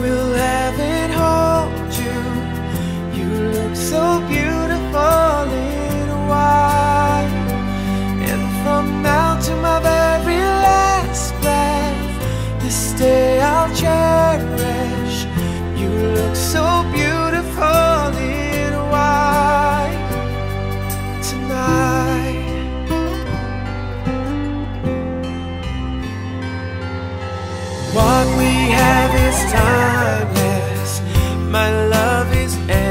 Will heaven love is endless.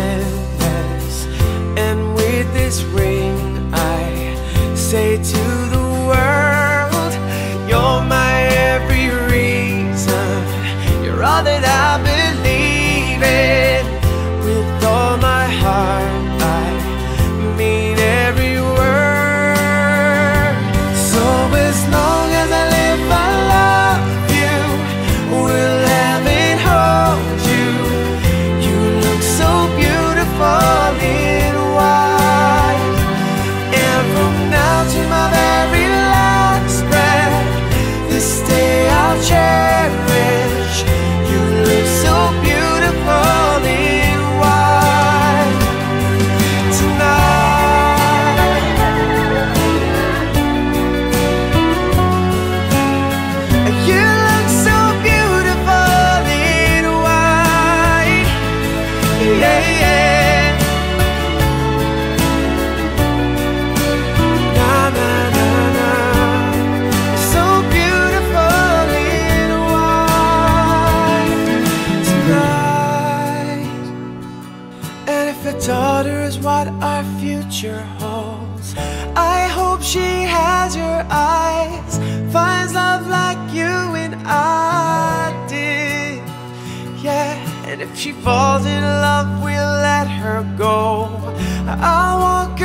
What our future holds, I hope she has your eyes, finds love like you and I did. Yeah, and if she falls in love, we'll let her go. I'll walk